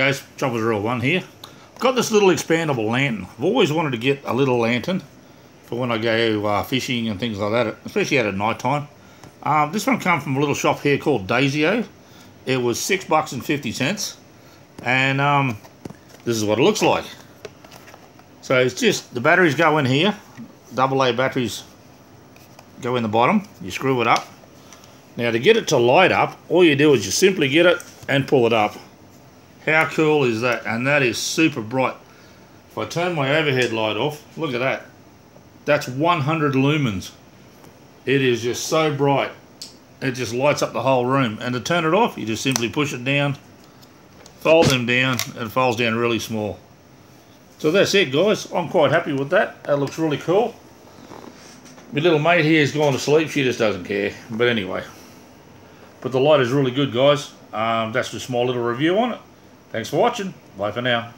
Guys, Choppers Rule One here. I've Got this little expandable lantern. I've always wanted to get a little lantern for when I go uh, fishing and things like that, especially at night time. Um, this one came from a little shop here called Daiso. It was six bucks and fifty cents, and um, this is what it looks like. So it's just the batteries go in here. Double A batteries go in the bottom. You screw it up. Now to get it to light up, all you do is you simply get it and pull it up. How cool is that? And that is super bright. If I turn my overhead light off, look at that. That's 100 lumens. It is just so bright. It just lights up the whole room. And to turn it off, you just simply push it down, fold them down, and it folds down really small. So that's it, guys. I'm quite happy with that. That looks really cool. My little mate here has gone to sleep. She just doesn't care. But anyway. But the light is really good, guys. Um, that's just my little review on it. Thanks for watching. Bye for now.